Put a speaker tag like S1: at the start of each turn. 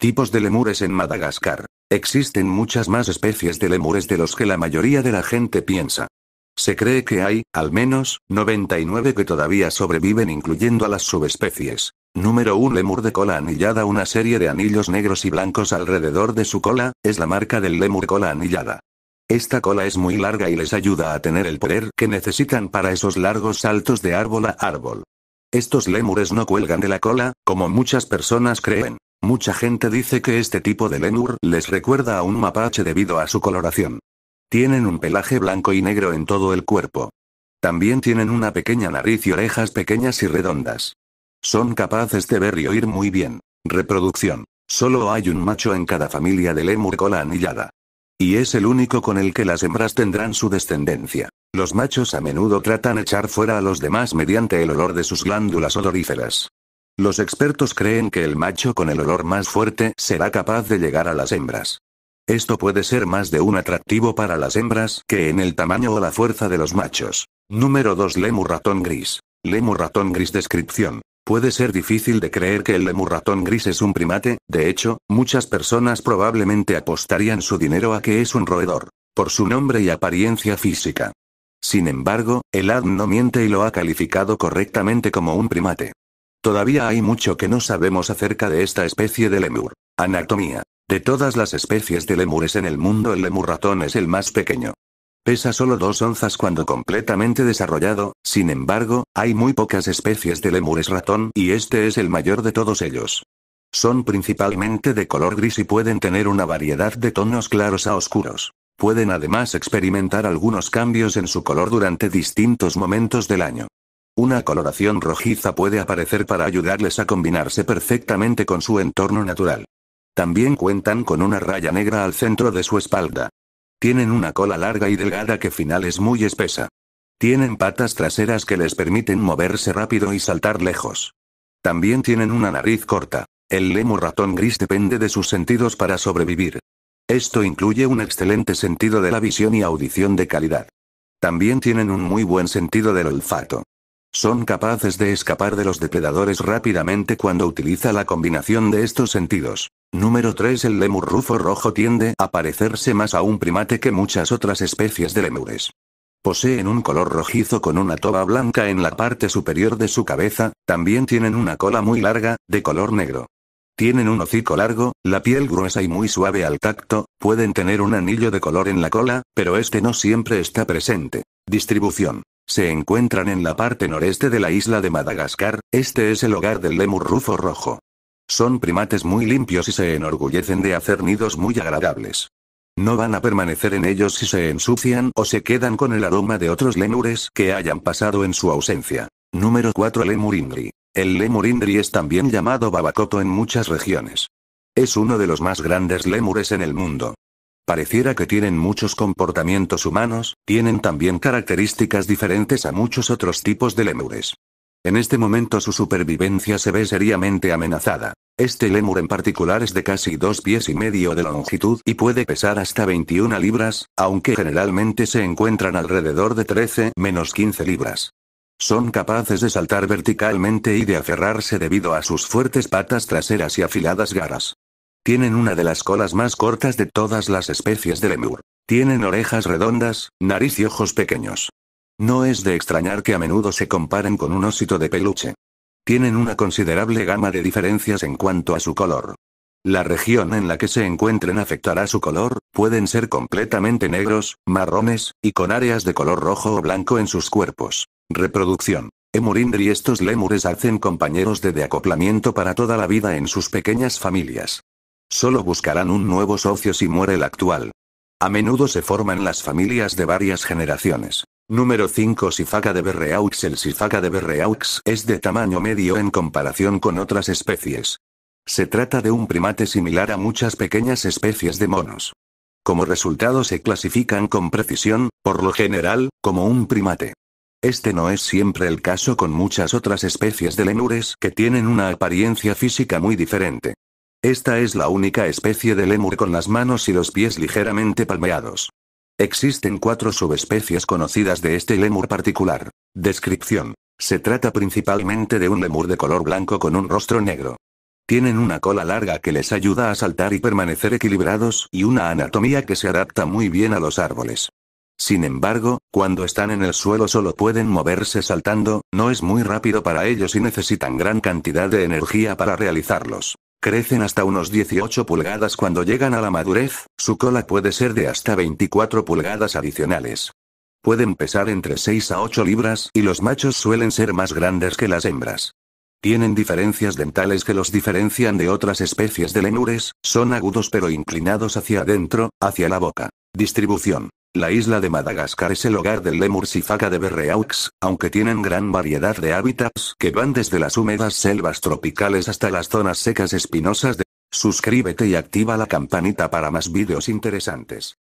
S1: Tipos de lemures en Madagascar. Existen muchas más especies de lemures de los que la mayoría de la gente piensa. Se cree que hay, al menos, 99 que todavía sobreviven incluyendo a las subespecies. Número 1 Lemur de cola anillada Una serie de anillos negros y blancos alrededor de su cola, es la marca del lemur cola anillada. Esta cola es muy larga y les ayuda a tener el poder que necesitan para esos largos saltos de árbol a árbol. Estos lémures no cuelgan de la cola, como muchas personas creen. Mucha gente dice que este tipo de lemur les recuerda a un mapache debido a su coloración. Tienen un pelaje blanco y negro en todo el cuerpo. También tienen una pequeña nariz y orejas pequeñas y redondas. Son capaces de ver y oír muy bien. Reproducción. Solo hay un macho en cada familia de lemur cola anillada. Y es el único con el que las hembras tendrán su descendencia. Los machos a menudo tratan echar fuera a los demás mediante el olor de sus glándulas odoríferas. Los expertos creen que el macho con el olor más fuerte será capaz de llegar a las hembras. Esto puede ser más de un atractivo para las hembras que en el tamaño o la fuerza de los machos. Número 2 Lemur ratón gris. Lemur ratón gris Descripción. Puede ser difícil de creer que el lemur ratón gris es un primate, de hecho, muchas personas probablemente apostarían su dinero a que es un roedor, por su nombre y apariencia física. Sin embargo, el AD no miente y lo ha calificado correctamente como un primate. Todavía hay mucho que no sabemos acerca de esta especie de lemur. Anatomía. De todas las especies de lemures en el mundo el lemur ratón es el más pequeño. Pesa solo dos onzas cuando completamente desarrollado, sin embargo, hay muy pocas especies de lemures ratón y este es el mayor de todos ellos. Son principalmente de color gris y pueden tener una variedad de tonos claros a oscuros. Pueden además experimentar algunos cambios en su color durante distintos momentos del año. Una coloración rojiza puede aparecer para ayudarles a combinarse perfectamente con su entorno natural. También cuentan con una raya negra al centro de su espalda. Tienen una cola larga y delgada que final es muy espesa. Tienen patas traseras que les permiten moverse rápido y saltar lejos. También tienen una nariz corta. El lemur ratón gris depende de sus sentidos para sobrevivir. Esto incluye un excelente sentido de la visión y audición de calidad. También tienen un muy buen sentido del olfato. Son capaces de escapar de los depredadores rápidamente cuando utiliza la combinación de estos sentidos. Número 3 El lemur rufo rojo tiende a parecerse más a un primate que muchas otras especies de lemures. Poseen un color rojizo con una toba blanca en la parte superior de su cabeza, también tienen una cola muy larga, de color negro. Tienen un hocico largo, la piel gruesa y muy suave al tacto, pueden tener un anillo de color en la cola, pero este no siempre está presente. Distribución. Se encuentran en la parte noreste de la isla de Madagascar, este es el hogar del lemur rufo rojo. Son primates muy limpios y se enorgullecen de hacer nidos muy agradables. No van a permanecer en ellos si se ensucian o se quedan con el aroma de otros lemures que hayan pasado en su ausencia. Número 4 Lemur indri. El lemur indri es también llamado babacoto en muchas regiones. Es uno de los más grandes lemures en el mundo. Pareciera que tienen muchos comportamientos humanos, tienen también características diferentes a muchos otros tipos de lemures. En este momento su supervivencia se ve seriamente amenazada. Este lemur en particular es de casi dos pies y medio de longitud y puede pesar hasta 21 libras, aunque generalmente se encuentran alrededor de 13 menos 15 libras. Son capaces de saltar verticalmente y de aferrarse debido a sus fuertes patas traseras y afiladas garras. Tienen una de las colas más cortas de todas las especies de lemur. Tienen orejas redondas, nariz y ojos pequeños. No es de extrañar que a menudo se comparen con un osito de peluche. Tienen una considerable gama de diferencias en cuanto a su color. La región en la que se encuentren afectará su color, pueden ser completamente negros, marrones, y con áreas de color rojo o blanco en sus cuerpos. Reproducción. Emurindri estos lémures hacen compañeros de deacoplamiento para toda la vida en sus pequeñas familias. Solo buscarán un nuevo socio si muere el actual. A menudo se forman las familias de varias generaciones. Número 5 Sifaca de Berreaux El Sifaca de Berreaux es de tamaño medio en comparación con otras especies. Se trata de un primate similar a muchas pequeñas especies de monos. Como resultado se clasifican con precisión, por lo general, como un primate. Este no es siempre el caso con muchas otras especies de lemures que tienen una apariencia física muy diferente. Esta es la única especie de lemur con las manos y los pies ligeramente palmeados. Existen cuatro subespecies conocidas de este lemur particular. Descripción. Se trata principalmente de un lemur de color blanco con un rostro negro. Tienen una cola larga que les ayuda a saltar y permanecer equilibrados y una anatomía que se adapta muy bien a los árboles. Sin embargo, cuando están en el suelo solo pueden moverse saltando, no es muy rápido para ellos y necesitan gran cantidad de energía para realizarlos. Crecen hasta unos 18 pulgadas cuando llegan a la madurez, su cola puede ser de hasta 24 pulgadas adicionales. Pueden pesar entre 6 a 8 libras y los machos suelen ser más grandes que las hembras. Tienen diferencias dentales que los diferencian de otras especies de lemures, son agudos pero inclinados hacia adentro, hacia la boca. Distribución. La isla de Madagascar es el hogar del lemur sifaca de Berreaux, aunque tienen gran variedad de hábitats que van desde las húmedas selvas tropicales hasta las zonas secas espinosas de... Suscríbete y activa la campanita para más vídeos interesantes.